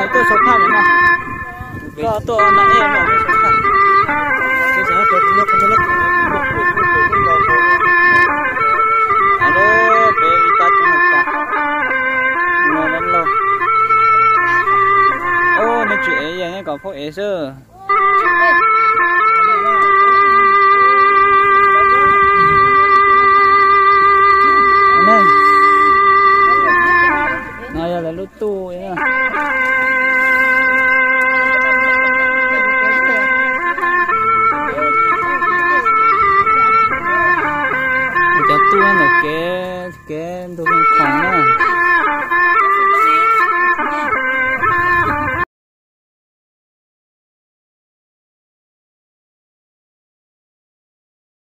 phải tôi sống khác đấy mà tôi là em mà tôi sống khác tôi sẽ tôi nước không nước alo bé ta chung nó lên lâu ô nó chuyện ấy vậy còn phố ấy chứ này này là lút tu ấy à là cái cái đồ con à?